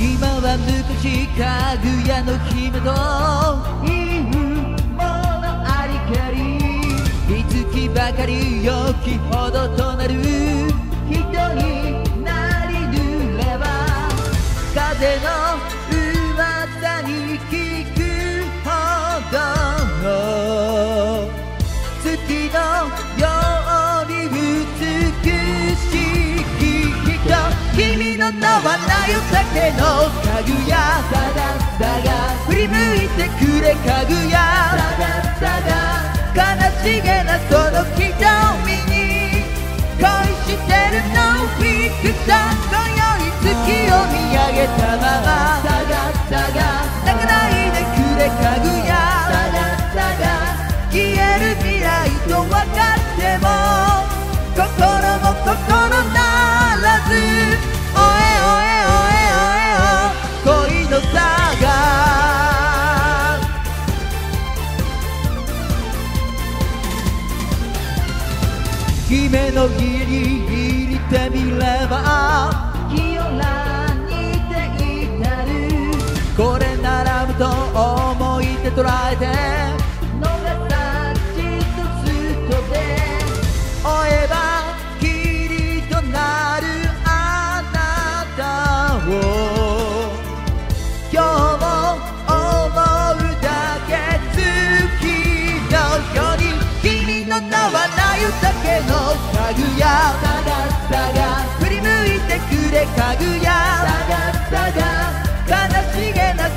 今は昔かぐやの姫と。いいものありかり。いつきばかり良きほどとなる。人になりぬれば。風の君の名はなよだけのかぐやだがだが振り向いてくれかぐや。だがだが悲しげなその瞳に。恋してるのフィクション今宵月を見上げたまま。だがだが泣かないでくれかぐや。だがだ消える未来と分かっても。心も心ならず。姫の家に入ってみれば清らにていたるこれならむと思いて捉えて逃さちとすとで追えばきりとなるあなたを今日も思うだけ月のように君の名はだけのかぐや。だがだが振り向いてくれかぐや。だがだが悲しげな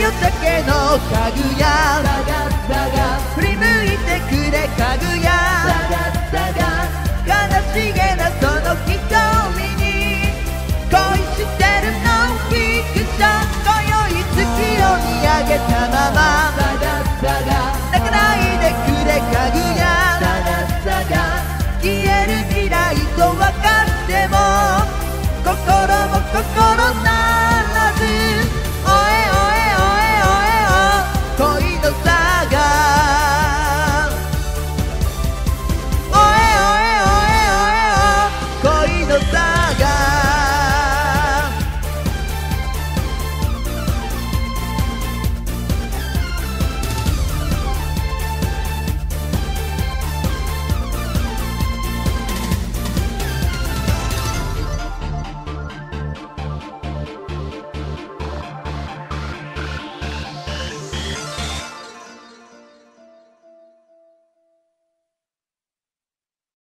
よ竹のかぐや振り向いてくれかぐや悲しげなその瞳に。恋してるのフィクション今宵月を見上げたまま。泣かないでくれかぐや消える未来と分かっても心も心も